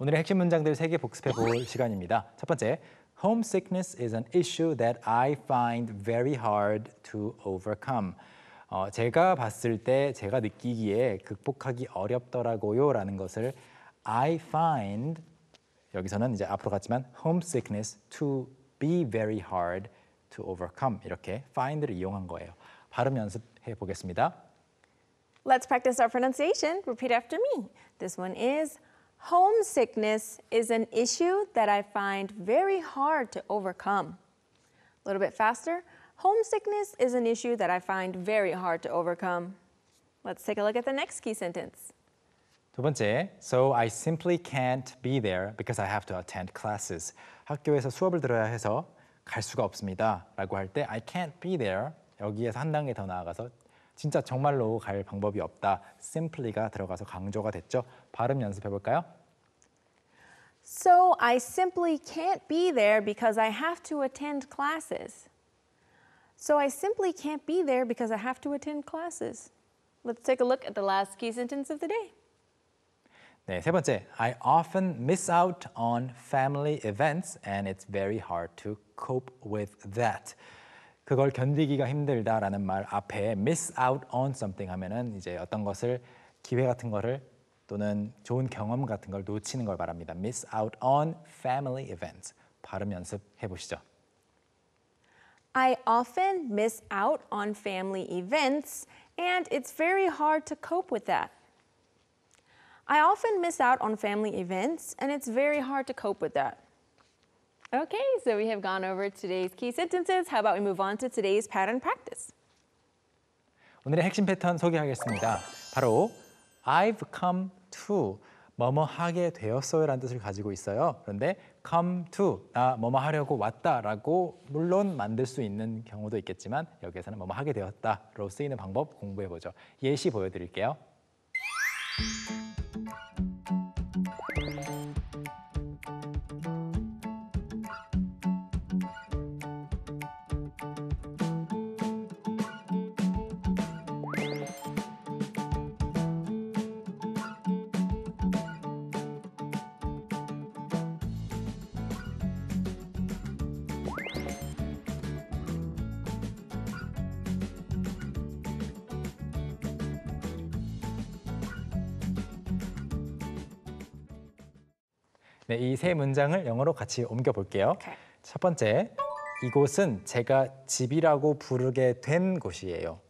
오늘의 핵심 문장들 세 개 복습해 볼 시간입니다. 첫 번째, homesickness is an issue that I find very hard to overcome. 어, 제가 봤을 때 제가 느끼기에 극복하기 어렵더라고요 라는 것을 I find 여기서는 이제 앞으로 갔지만 homesickness to be very hard to overcome 이렇게 find를 이용한 거예요. 발음 연습해 보겠습니다. Let's practice our pronunciation. Repeat after me. This one is homesickness is an issue that I find very hard to overcome. A little bit faster. Homesickness is an issue that I find very hard to overcome. Let's take a look at the next key sentence. 두 번째, so I simply can't be there because I have to attend classes. 학교에서 수업을 들어야 해서 갈 수가 없습니다. 라고 할 때 I can't be there 여기에서 한 단계 더 나아가서 진짜 정말로 갈 방법이 없다. simply가 들어가서 강조가 됐죠. 발음 연습해 볼까요? So I simply can't be there because I have to attend classes. So I simply can't be there because I have to attend classes. Let's take a look at the last key sentence of the day. 네, 세 번째, I often miss out on family events and it's very hard to cope with that. 그걸 견디기가 힘들다라는 말 앞에 miss out on something 하면은 이제 어떤 것을 기회 같은 거를 또는 좋은 경험 같은 걸 놓치는 걸 말합니다. miss out on family events. 발음 연습해 보시죠. I often miss out on family events, and it's very hard to cope with that. I often miss out on family events, and it's very hard to cope with that. Okay, so we have gone over today's key sentences. How about we move on to today's pattern practice? 오늘의 핵심 패턴 소개하겠습니다. 바로 I've come to 뭐뭐 하게 되었어요라는 뜻을 가지고 있어요. 그런데 come to 나 뭐뭐 하려고 왔다라고 물론 만들 수 있는 경우도 있겠지만 여기에서는 뭐뭐 하게 되었다로 쓰이는 방법 공부해 보죠. 예시 보여드릴게요. 네, 이 세 문장을 영어로 같이 옮겨 볼게요. Okay. 첫 번째, 이곳은 제가 집이라고 부르게 된 곳이에요.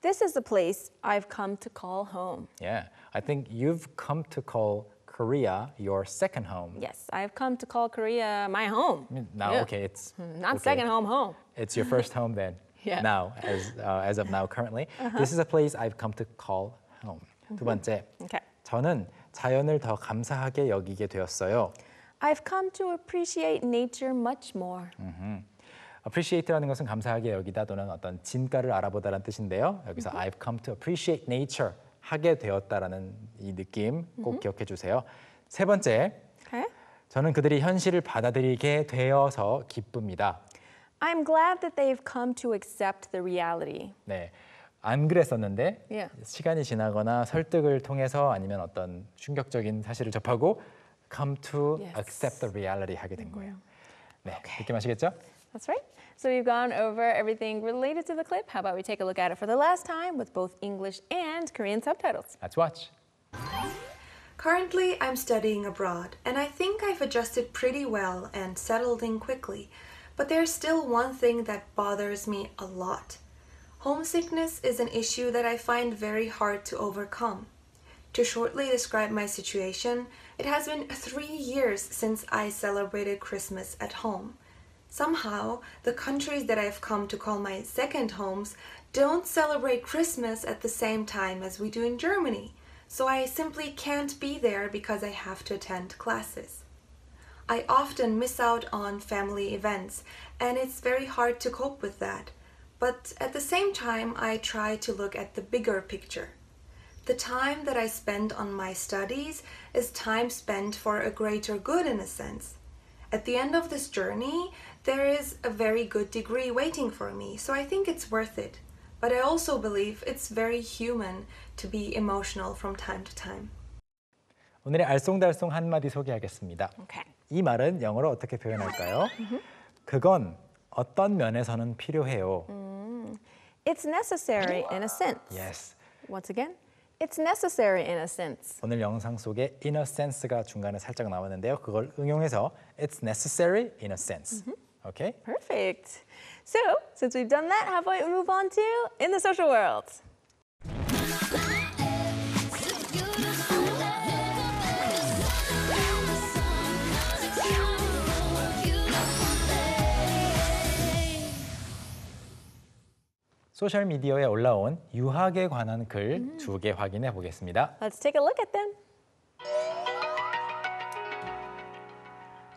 This is the place I've come to call home. Yeah, I think you've come to call Korea your second home. Yes, I've come to call Korea my home. Now, Yeah. okay, it's Not okay. second home, home. It's your first home then. Yeah. Uh-huh. Now, as uh, as of now, currently, this is a place I've come to call home. 두 번째, Okay. 저는 자연을 더 감사하게 여기게 되었어요. I've come to appreciate nature much more. appreciate라는 것은 감사하게 여기다 또는 어떤 진가를 알아보다라는 뜻인데요. 여기서 I've come to appreciate nature 하게 되었다라는 이 느낌 꼭 기억해 주세요. 세 번째, Okay. 저는 그들이 현실을 받아들이게 되어서 기쁩니다. I'm glad that they've come to accept the reality. 네. 안 그랬었는데 Yeah. 시간이 지나거나 설득을 통해서 아니면 어떤 충격적인 사실을 접하고 come to Yes. accept the reality 하게 된 거예요. 네, 느낌하시겠죠? That's right. So we've gone over everything related to the clip. How about we take a look at it for the last time with both English and Korean subtitles? Let's watch. Currently, I'm studying abroad, and I think I've adjusted pretty well and settled in quickly. But there's still one thing that bothers me a lot. Homesickness is an issue that I find very hard to overcome. To shortly describe my situation, it has been three years since I celebrated Christmas at home. Somehow, the countries that I've come to call my second homes don't celebrate Christmas at the same time as we do in Germany, so I simply can't be there because I have to attend classes. I often miss out on family events, and it's very hard to cope with that. But at the same time, I try to look at the bigger picture. The time that I spend on my studies is time spent for a greater good in a sense. At the end of this journey, there is a very good degree waiting for me, so I think it's worth it. But I also believe it's very human to be emotional from time to time. 오늘의 알쏭달쏭 한마디 소개하겠습니다. Okay. 이 말은 영어로 어떻게 표현할까요? 그건 어떤 면에서는 필요해요. It's necessary in a sense. Yes. Once again, it's necessary in a sense. 오늘 영상 속에 in a sense가 중간에 살짝 나왔는데요. 그걸 응용해서 it's necessary in a sense. 오케이? Perfect. So, since we've done that, how about we move on to in the social world? 소셜 미디어에 올라온 유학에 관한 글 두 개 확인해 보겠습니다. Let's take a look at them.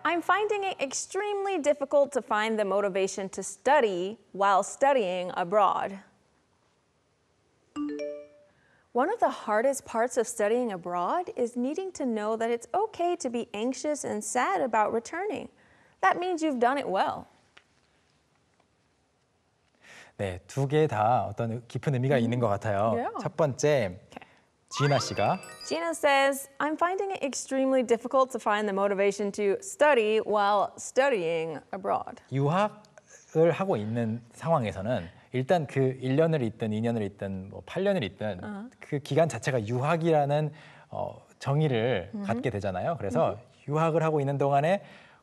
I'm finding it extremely difficult to find the motivation to study while studying abroad. One of the hardest parts of studying abroad is needing to know that it's okay to be anxious and sad about returning. That means you've done it well. 네, 두 개 다 어떤 깊은 의미가 있는 것 같아요. Yeah. 첫 번째, 지나 씨가 Gina says, I'm finding it extremely difficult to find the motivation to study while studying abroad. 유학을 하고 있는 상황에서는 일단 그 1년을 있든 2년을 있든 뭐 8년을 있든 그 기간 자체가 유학이라는 어, 정의를 갖게 되잖아요. 그래서 유학을 하고 있는 동안에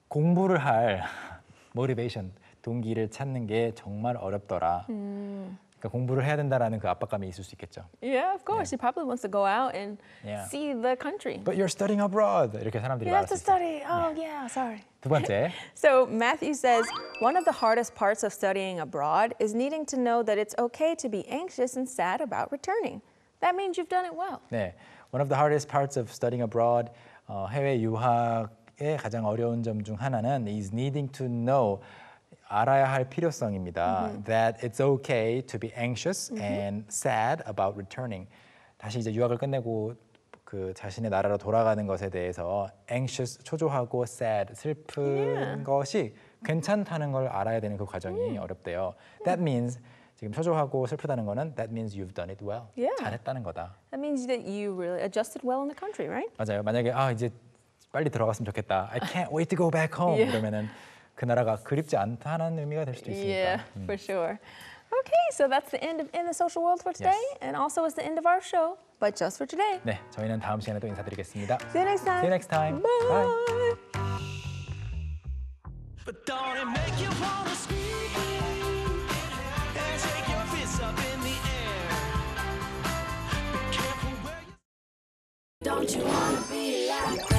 공부를 할 모티베이션, 동기를 찾는 게 정말 어렵더라. 그러니까 공부를 해야 된다라는 그 압박감이 있을 수 있겠죠. Yeah, of course. He probably wants to go out and Yeah. see the country. But you're studying abroad. 이렇게 사람들이 You 말할 have 수 to 있어요. study. Oh, yeah, sorry. 두 번째, So Matthew says, one of the hardest parts of studying abroad is needing to know that it's okay to be anxious and sad about returning. That means you've done it well. 네, one of the hardest parts of studying abroad, 어, 해외 유학의 가장 어려운 점 중 하나는 is needing to know 알아야 할 필요성입니다. That it's okay to be anxious and sad about returning. 다시 이제 유학을 끝내고 그 자신의 나라로 돌아가는 것에 대해서 anxious 초조하고 sad 슬픈 Yeah. 것이 괜찮다는 걸 알아야 되는 그 과정이 어렵대요. That means 지금 초조하고 슬프다는 거는 that means you've done it well. Yeah. 잘했다는 거다. That means that you really adjusted well in the country, right? 맞아요. 만약에 아 이제 빨리 들어갔으면 좋겠다. I can't wait to go back home. Yeah. 그러면은 그 나라가 그립지 않다는 의미가 될 수도 있으니까. Yeah, for sure. Okay, so that's the end of In the Social World for today, Yes. and also it's the end of our show, but just for today. 네, 저희는 다음 시간에 또 인사드리겠습니다. See you next time. See you next time. Bye. Bye. But don't it make you wanna scream and shake your fists up in the air? Be careful where you. Don't you wanna be like